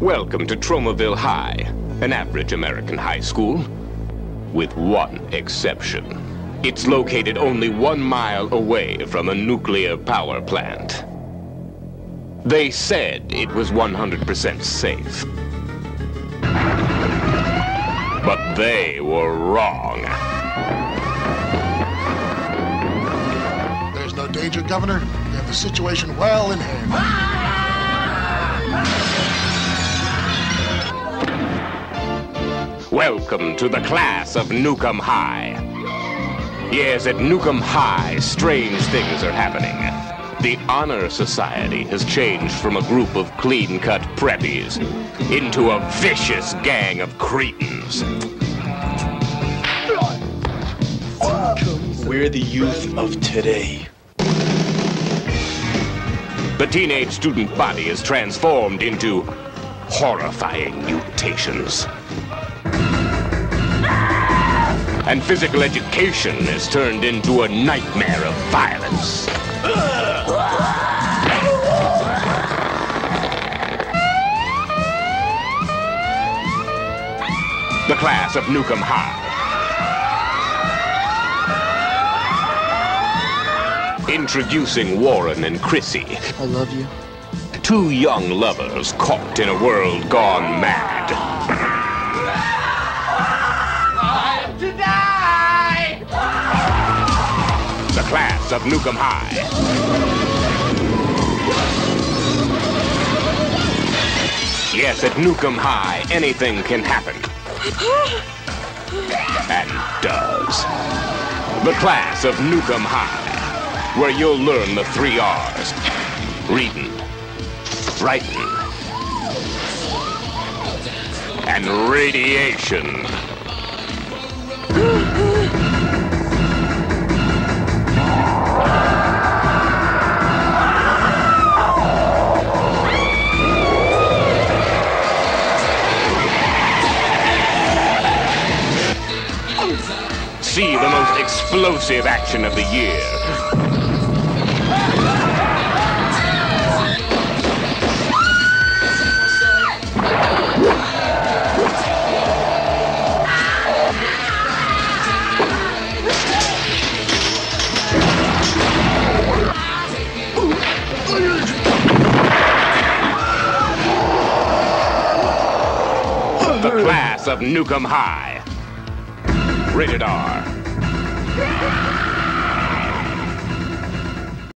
Welcome to Tromaville High, an average American high school, with one exception. It's located only one mile away from a nuclear power plant. They said it was 100% safe. But they were wrong. There's no danger, Governor. We have the situation well in hand. Welcome to the class of Nuke 'Em High. Yes, at Nuke 'Em High, strange things are happening. The Honor Society has changed from a group of clean-cut preppies into a vicious gang of cretins. We're the youth of today. The teenage student body is transformed into horrifying mutations. And physical education is turned into a nightmare of violence. The class of Nuke 'Em High. Introducing Warren and Chrissy, I love you. two young lovers caught in a world gone mad. The class of Nuke 'Em High. Yes, at Nuke 'Em High, anything can happen. And does. The class of Nuke 'Em High, where you'll learn the three R's. Reading, writing, and radiation. See the most explosive action of the year. The class of Nuke 'Em High. Rated R.